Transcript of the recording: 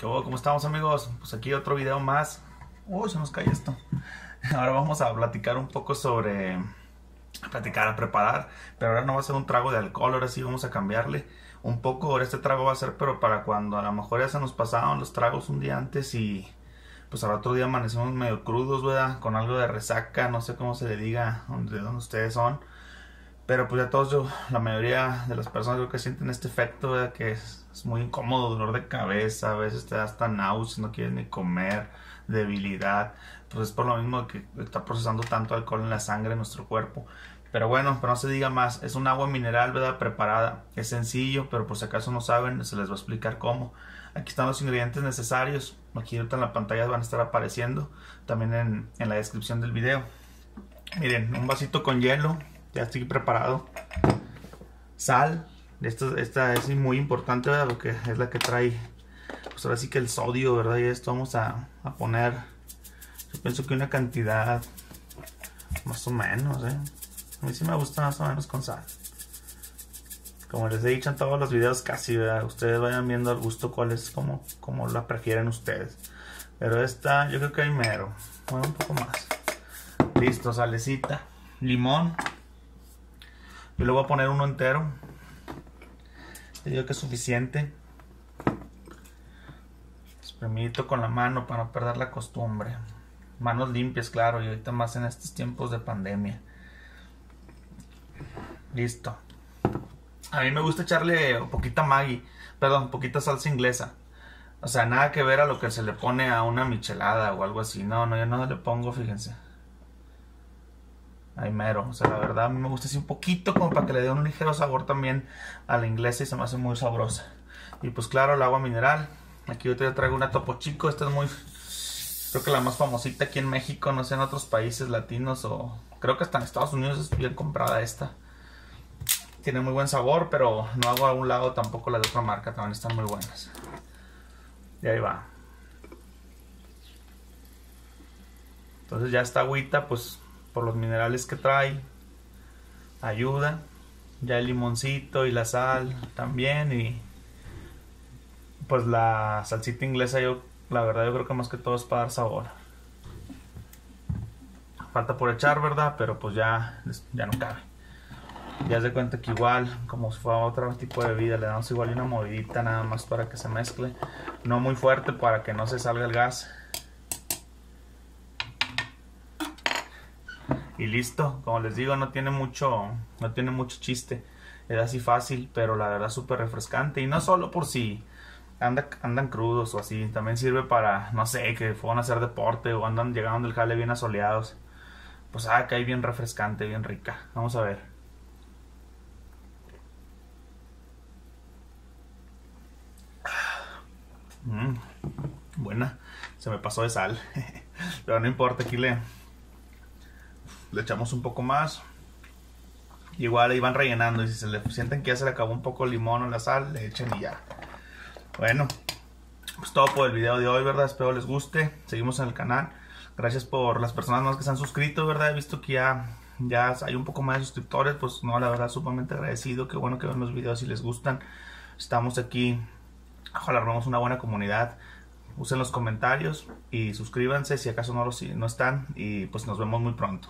¿Qué hubo? ¿Cómo estamos amigos? Pues aquí otro video más. Uy, se nos cae esto. Ahora vamos a platicar un poco sobre... A platicar, a preparar. Pero ahora no va a ser un trago de alcohol, ahora sí vamos a cambiarle un poco. Ahora este trago va a ser pero para cuando a lo mejor ya se nos pasaron los tragos un día antes y... Pues al otro día amanecemos medio crudos, ¿verdad? Con algo de resaca, no sé cómo se le diga, de donde ustedes son. Pero pues ya todos, yo, la mayoría de las personas creo que sienten este efecto, ¿verdad? que es, muy incómodo, dolor de cabeza, a veces te da hasta náuseas, no quieres ni comer, debilidad. Pues es por lo mismo que está procesando tanto alcohol en la sangre en nuestro cuerpo. Pero bueno, pero no se diga más, es un agua mineral, ¿verdad? Preparada. Es sencillo, pero por si acaso no saben, se les va a explicar cómo. Aquí están los ingredientes necesarios. Aquí ahorita en la pantalla van a estar apareciendo. También en, en la descripción del video. Miren, un vasito con hielo, ya estoy preparado. Sal, esto, esta es muy importante, ¿verdad? Lo que es la que trae, pues ahora sí que el sodio, ¿verdad? Y esto vamos a, a poner, yo pienso que una cantidad más o menos, ¿eh? A mí sí me gusta más o menos con sal. Como les he dicho en todos los videos casi, ¿verdad? Ustedes vayan viendo al gusto cuál es, como, como la prefieren ustedes. Pero esta, yo creo que hay mero. Bueno, un poco más. Listo, salecita. Limón. Yo le voy a poner uno entero. Te digo que es suficiente. Exprimito con la mano para no perder la costumbre. Manos limpias, claro, y ahorita más en estos tiempos de pandemia. Listo. A mí me gusta echarle poquita Maggi, perdón, poquita salsa inglesa. O sea, nada que ver a lo que se le pone a una michelada o algo así. No, no, yo no le pongo, fíjense. Ahí mero. O sea, la verdad a mí me gusta así un poquito como para que le dé un ligero sabor también a la inglesa y se me hace muy sabrosa. Y pues claro, el agua mineral. Aquí yo te traigo una Topo Chico. Esta es muy... Creo que la más famosita aquí en México, no sé, en otros países latinos o... Creo que hasta en Estados Unidos es bien comprada esta. Tiene muy buen sabor, pero no hago a un lado tampoco la de otra marca. También están muy buenas. Y ahí va. Entonces ya esta agüita, pues por los minerales que trae, ayuda. Ya el limoncito y la sal también y pues la salsita inglesa yo la verdad yo creo que más que todo es para dar sabor. Falta por echar, ¿verdad? Pero pues ya, ya no cabe. Ya se cuenta que igual, como si fuera otro tipo de bebida, le damos igual una movidita nada más para que se mezcle. No muy fuerte para que no se salga el gas. Y listo. Como les digo, no tiene mucho, no tiene mucho chiste. Es así fácil, pero la verdad súper refrescante. Y no solo por si anda, andan crudos o así. También sirve para, no sé, que fueron a hacer deporte o andan llegando del jale bien asoleados. Pues ah, hay bien refrescante, bien rica. Vamos a ver. Mm, buena. Se me pasó de sal. Pero no importa, aquí le, le echamos un poco más. Igual ahí van rellenando y si se le sienten que ya se le acabó un poco el limón o la sal, le echen y ya. Bueno, pues todo por el video de hoy, ¿verdad? Espero les guste. Seguimos en el canal. Gracias por las personas más que se han suscrito, ¿verdad? He visto que ya, ya hay un poco más de suscriptores. Pues no, la verdad, sumamente agradecido. Qué bueno que ven los videos si les gustan. Estamos aquí. Ojalá armemos una buena comunidad usen los comentarios y suscríbanse si acaso no, los, no están y pues nos vemos muy pronto.